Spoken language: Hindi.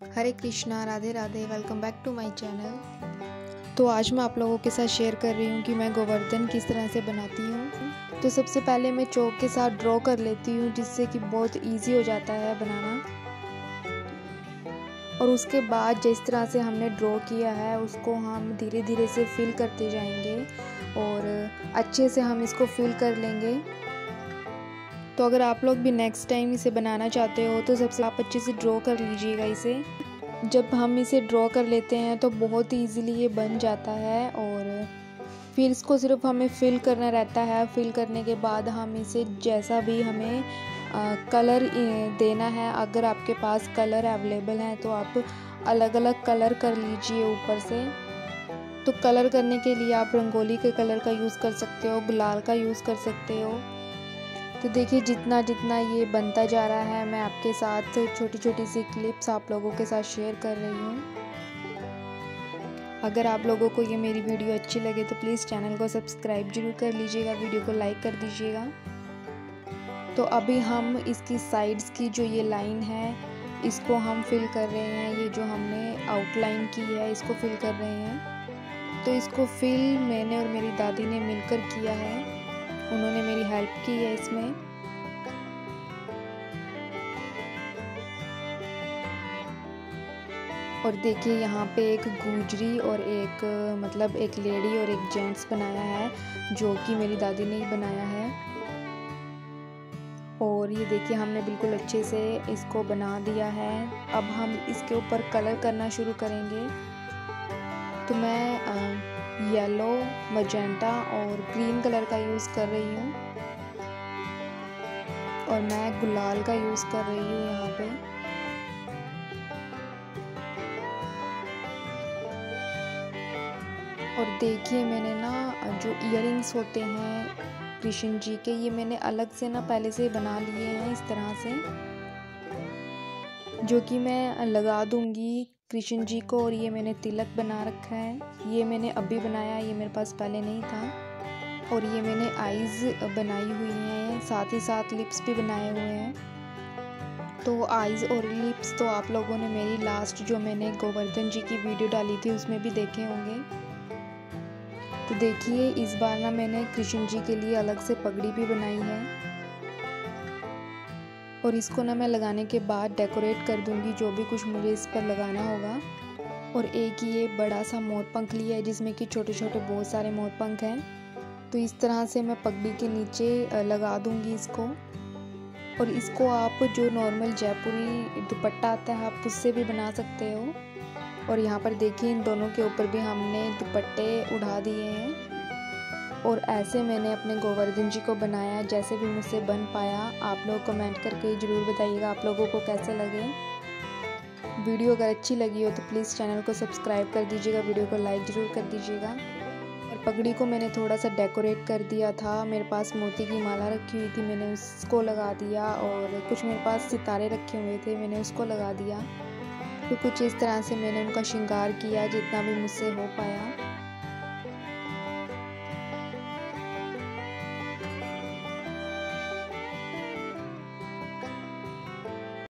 Hare Krishna, Radhe Radhe welcome back to my channel तो आज मैं आप लोगों के साथ शेयर कर रही हूँ कि मैं गोवर्धन किस तरह से बनाती हूँ। तो सबसे पहले मैं चौक के साथ ड्रॉ कर लेती हूँ, जिससे कि बहुत इजी हो जाता है बनाना। और उसके बाद जिस तरह से हमने ड्रॉ किया है, उसको हम धीरे धीरे से फिल करते जाएँगे और अच्छे से हम इसको फिल कर लेंगे। तो अगर आप लोग भी नेक्स्ट टाइम इसे बनाना चाहते हो तो सबसे आप अच्छे से ड्रॉ कर लीजिएगा इसे। जब हम इसे ड्रॉ कर लेते हैं तो बहुत ईजीली ये बन जाता है और फिर इसको सिर्फ़ हमें फिल करना रहता है। फिल करने के बाद हम इसे जैसा भी हमें आ, कलर देना है अगर आपके पास कलर अवेलेबल हैं तो आप अलग अलग कलर कर लीजिए ऊपर से। तो कलर करने के लिए आप रंगोली के कलर का यूज़ कर सकते हो गुलाल का यूज़ कर सकते हो। तो देखिए, जितना जितना ये बनता जा रहा है, मैं आपके साथ छोटी छोटी सी क्लिप्स आप लोगों के साथ शेयर कर रही हूँ। अगर आप लोगों को ये मेरी वीडियो अच्छी लगे तो प्लीज़ चैनल को सब्सक्राइब ज़रूर कर लीजिएगा, वीडियो को लाइक कर दीजिएगा। तो अभी हम इसकी साइड्स की जो ये लाइन है, इसको हम फिल कर रहे हैं, ये जो हमने आउटलाइन की है, इसको फिल कर रहे हैं। तो इसको फिल मैंने और मेरी दादी ने मिलकर किया है। उन्होंने हेल्प की है इसमें। और देखिए, यहाँ पे एक गुजरी और एक मतलब एक लेडी और एक जेंट्स बनाया है, जो कि मेरी दादी ने ही बनाया है। और ये देखिए, हमने बिल्कुल अच्छे से इसको बना दिया है। अब हम इसके ऊपर कलर करना शुरू करेंगे। तो मैं येलो, मजेंटा और ग्रीन कलर का यूज़ कर रही हूँ। और मैं गुलाल का यूज़ कर रही हूँ यहाँ पे। और देखिए मैंने ना जो इयर होते हैं कृष्ण जी के, ये मैंने अलग से ना पहले से बना लिए हैं इस तरह से। जो कि मैं लगा दूँगी कृष्ण जी को और ये मैंने तिलक बना रखा है। ये मैंने अभी बनाया, ये मेरे पास पहले नहीं था। और ये मैंने आईज़ बनाई हुई हैं, साथ ही साथ लिप्स भी बनाए हुए हैं। तो आईज़ और लिप्स तो आप लोगों ने मेरी लास्ट जो मैंने गोवर्धन जी की वीडियो डाली थी, उसमें भी देखे होंगे। तो देखिए, इस बार ना मैंने कृष्ण जी के लिए अलग से पगड़ी भी बनाई है। और इसको ना मैं लगाने के बाद डेकोरेट कर दूँगी, जो भी कुछ मुझे इस पर लगाना होगा। और एक ये बड़ा सा मोर पंख लिया है, जिसमें कि छोटे छोटे बहुत सारे मोर पंख हैं। तो इस तरह से मैं पगड़ी के नीचे लगा दूँगी इसको। और इसको आप जो नॉर्मल जयपुरी दुपट्टा आता है, आप उससे भी बना सकते हो। और यहाँ पर देखिए, इन दोनों के ऊपर भी हमने दुपट्टे उड़ा दिए हैं। और ऐसे मैंने अपने गोवर्धन जी को बनाया, जैसे भी मुझसे बन पाया। आप लोग कमेंट करके ज़रूर बताइएगा आप लोगों को कैसे लगे। वीडियो अगर अच्छी लगी हो तो प्लीज़ चैनल को सब्सक्राइब कर दीजिएगा, वीडियो को लाइक ज़रूर कर दीजिएगा। पगड़ी को मैंने थोड़ा सा डेकोरेट कर दिया था। मेरे पास मोती की माला रखी हुई थी, मैंने उसको लगा दिया और कुछ मेरे पास सितारे रखे हुए थे, मैंने उसको लगा दिया। तो कुछ इस तरह से मैंने उनका श्रृंगार किया जितना भी मुझसे हो पाया।